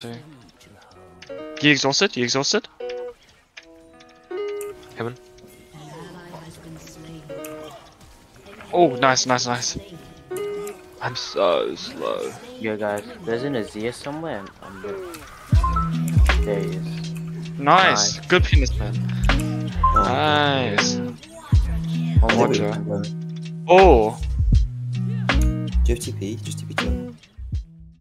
You exhausted? You exhausted? Heaven. Oh, nice, nice, nice. I'm so slow. Yo guys, there's an Azir somewhere. I'm good. There he is. Nice. Nice. Good penis man. Oh, nice. I'm watching. Oh, Do you have TP? Just TP to.